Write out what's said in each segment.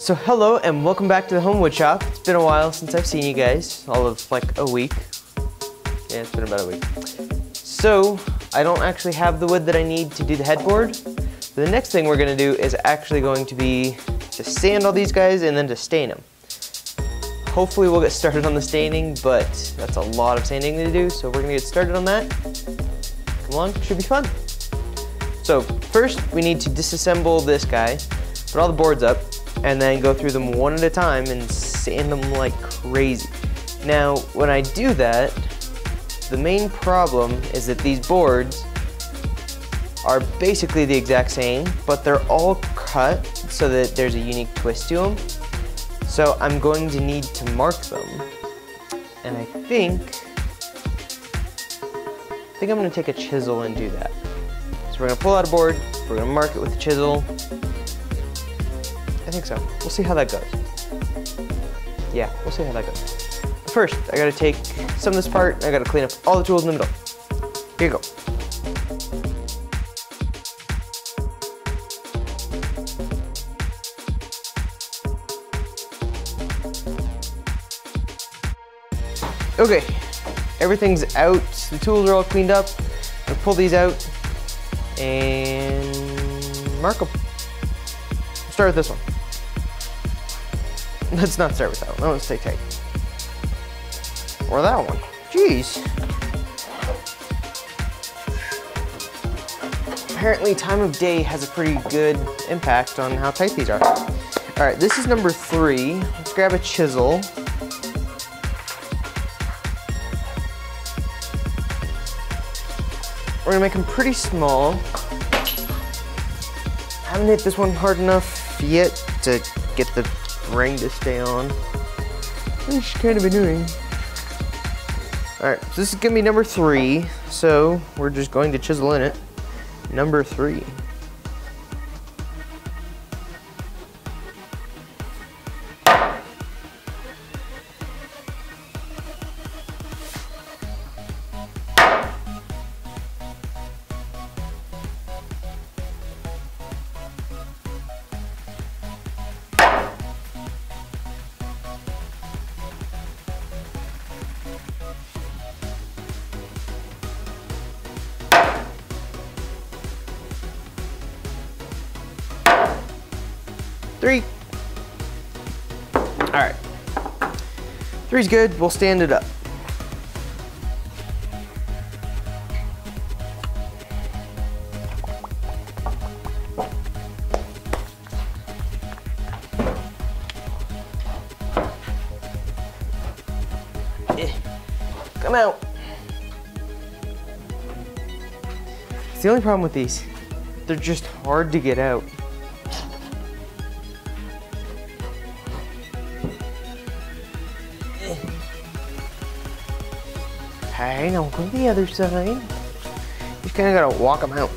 So hello and welcome back to the Home Wood Shop. It's been a while since I've seen you guys, all of like a week. Yeah, it's been about a week. So I don't actually have the wood that I need to do the headboard. The next thing we're gonna do is actually going to be to sand all these guys and then to stain them. Hopefully we'll get started on the staining, but that's a lot of sanding to do, so we're gonna get started on that. Come on, should be fun. So first we need to disassemble this guy, put all the boards up, and then go through them one at a time and sand them like crazy. Now, when I do that, the main problem is that these boards are basically the exact same, but they're all cut so that there's a unique twist to them. So I'm going to need to mark them. And I think, I think I'm gonna take a chisel and do that. So we're gonna pull out a board, we're gonna mark it with a chisel, I think so. We'll see how that goes. Yeah, we'll see how that goes. But first, I gotta take some of this part, I gotta clean up all the tools in the middle. Here you go. Okay, everything's out. The tools are all cleaned up. I'm gonna pull these out and mark them. Start with this one. Let's not start with that one. One's stay tight. Or that one. Jeez. Apparently time of day has a pretty good impact on how tight these are. All right, this is number three. Let's grab a chisel. We're gonna make them pretty small. I haven't hit this one hard enough yet to get the ring to stay on. Which is kind of annoying. Alright, so this is gonna be number three. So we're just going to chisel in it. Number three. Three. All right. Three's good. We'll stand it up. Come out. It's the only problem with these. They're just hard to get out. Now go to the other side. Just kind of gotta walk them out.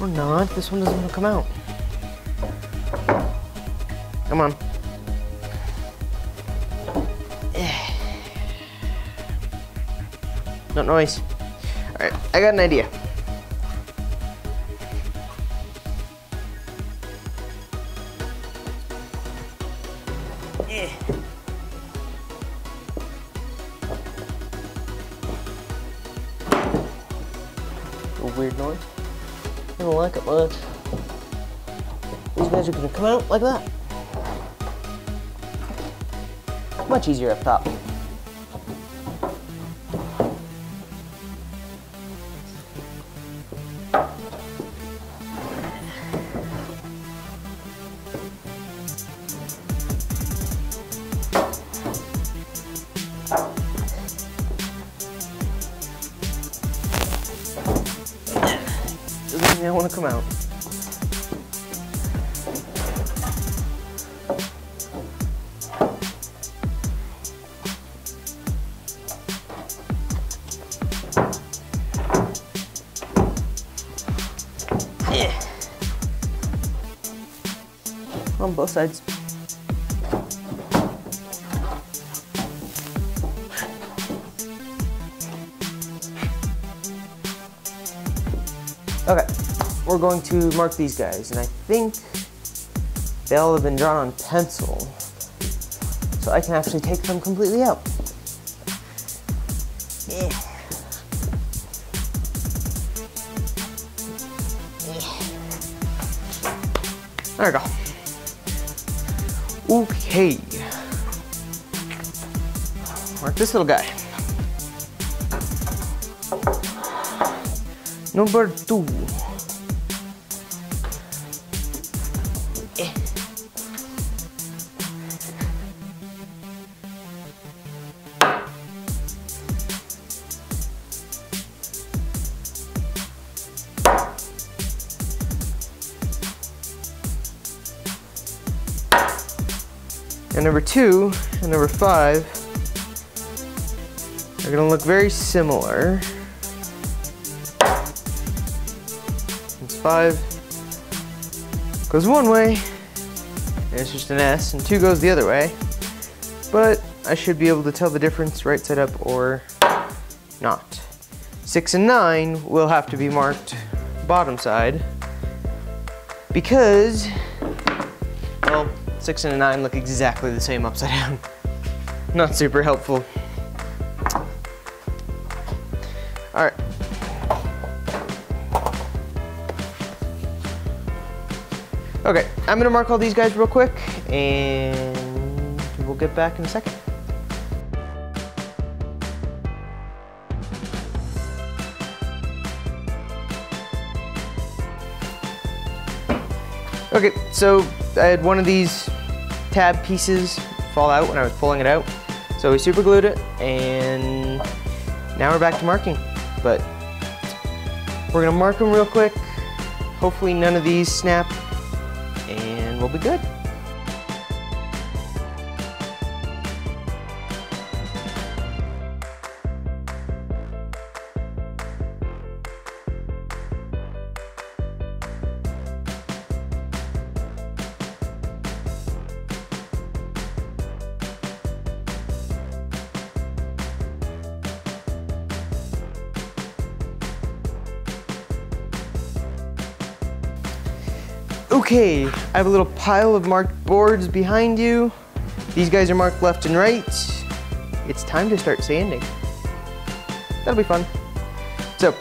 Or not, this one doesn't want to come out. Come on. No noise. Alright, I got an idea. Much. These guys are gonna come out like that. Much easier up top. on both sides. Okay, we're going to mark these guys, and I think they all have been drawn on pencil, so I can actually take them completely out. Yeah. There we go. Okay. Mark this little guy. Number two. And number two and number five are gonna look very similar. It's five goes one way, and it's just an S, and two goes the other way. But I should be able to tell the difference right side up or not. Six and nine will have to be marked bottom side because, six and a nine look exactly the same upside down. Not super helpful. All right. Okay, I'm gonna mark all these guys real quick and we'll get back in a second. Okay, so I had one of these tab pieces fall out when I was pulling it out. So we super glued it and now we're back to marking. But we're gonna mark them real quick. Hopefully none of these snap and we'll be good. Okay, I have a little pile of marked boards behind you. These guys are marked left and right. It's time to start sanding. That'll be fun. So,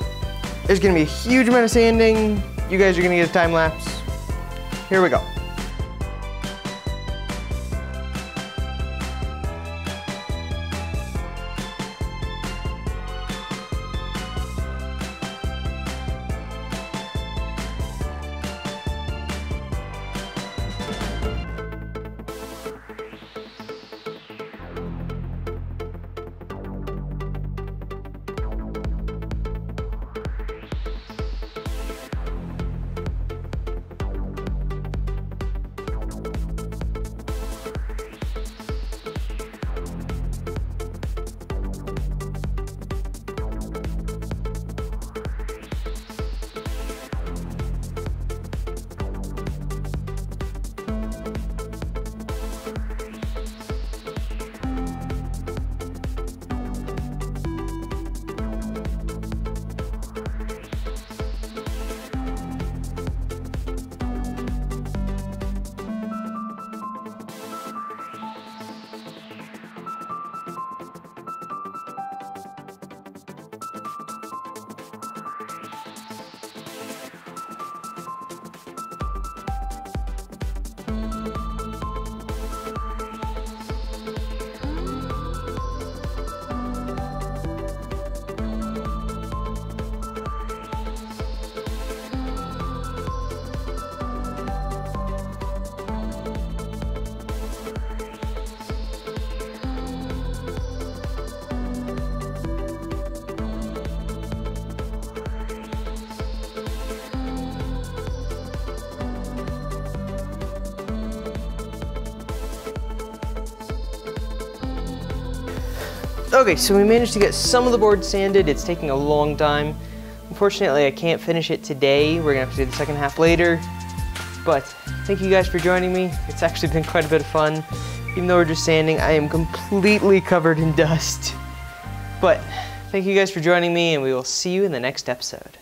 there's gonna be a huge amount of sanding. You guys are gonna get a time lapse. Here we go. Okay, so we managed to get some of the board sanded. It's taking a long time. Unfortunately, I can't finish it today. We're gonna have to do the second half later. But thank you guys for joining me. It's actually been quite a bit of fun. Even though we're just sanding, I am completely covered in dust. But thank you guys for joining me and we will see you in the next episode.